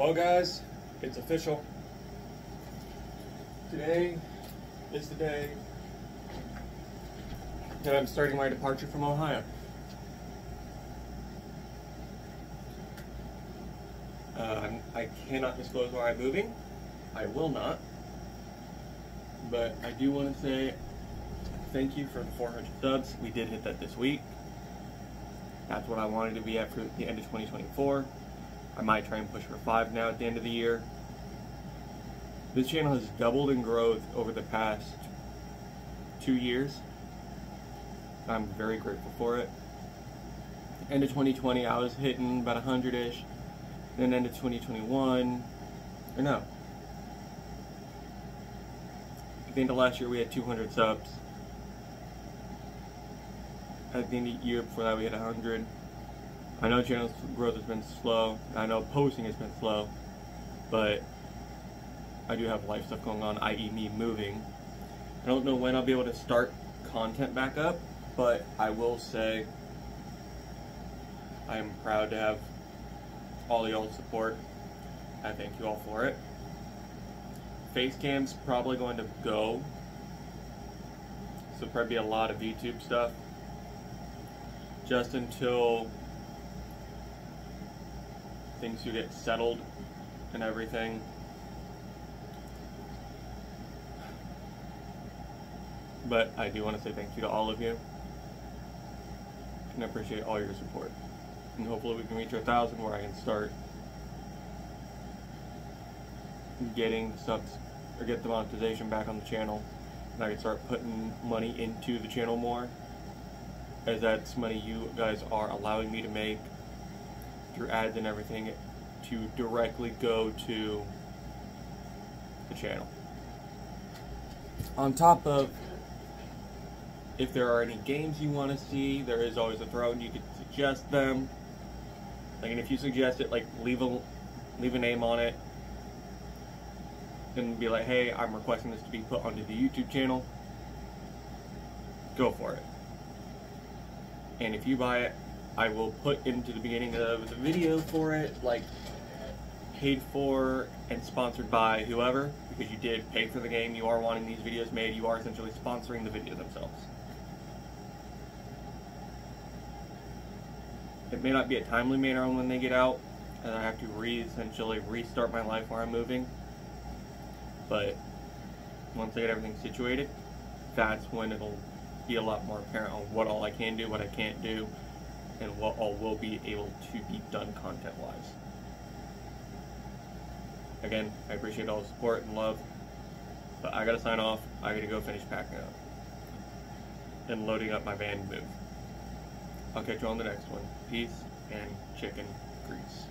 Well, guys, it's official. Today is the day that I'm starting my departure from Ohio. Uh, I cannot disclose where I'm moving. I will not. But I do want to say thank you for the 400 subs. We did hit that this week. That's what I wanted to be at for the end of 2024. I might try and push for five now at the end of the year. This channel has doubled in growth over the past two years. I'm very grateful for it. End of 2020, I was hitting about 100 ish. Then end of 2021, or no. At the end of last year, we had 200 subs. At the end of the year before that, we had 100. I know channel growth has been slow. I know posting has been slow, but I do have life stuff going on, i.e., me moving. I don't know when I'll be able to start content back up, but I will say I am proud to have all y'all's support. I thank you all for it. Facecam's probably going to go, so probably be a lot of YouTube stuff, just until things do get settled and everything. But I do want to say thank you to all of you. And I appreciate all your support. And hopefully we can reach a thousand where I can start getting subs or get the monetization back on the channel. And I can start putting money into the channel more. As that's money you guys are allowing me to make through ads and everything to directly go to the channel. On top of if there are any games you want to see, there is always a throne. You could suggest them. Like, and if you suggest it, like leave a leave a name on it, and be like, "Hey, I'm requesting this to be put onto the YouTube channel." Go for it. And if you buy it, I will put into the beginning of the video for it, like paid for and sponsored by whoever, because you did pay for the game, you are wanting these videos made, you are essentially sponsoring the video themselves. It may not be a timely manner on when they get out, and I have to re essentially restart my life where I'm moving. But once I get everything situated, that's when it'll be a lot more apparent on what all I can do, what I can't do, and what all will be able to be done content wise. Again, I appreciate all the support and love, but I gotta sign off. I gotta go finish packing up and loading up my van move. I'll catch you on the next one. Peace and chicken grease.